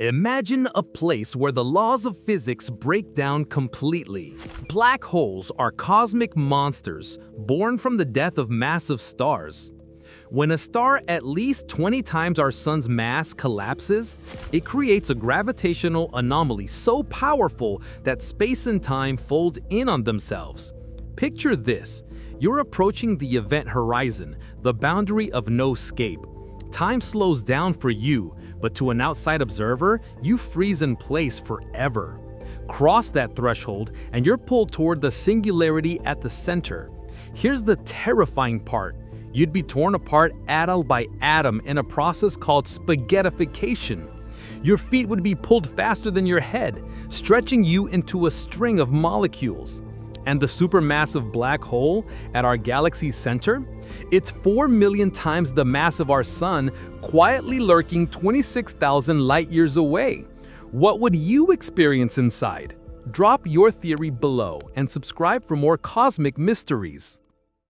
Imagine a place where the laws of physics break down completely. Black holes are cosmic monsters born from the death of massive stars. When a star at least 20 times our sun's mass collapses, it creates a gravitational anomaly so powerful that space and time fold in on themselves. Picture this. You're approaching the event horizon, the boundary of no escape. Time slows down for you, but to an outside observer, you freeze in place forever. Cross that threshold and you're pulled toward the singularity at the center. Here's the terrifying part. You'd be torn apart atom by atom in a process called spaghettification. Your feet would be pulled faster than your head, stretching you into a string of molecules. And the supermassive black hole at our galaxy's center? It's 4 million times the mass of our sun, quietly lurking 26,000 light years away. What would you experience inside? Drop your theory below and subscribe for more cosmic mysteries.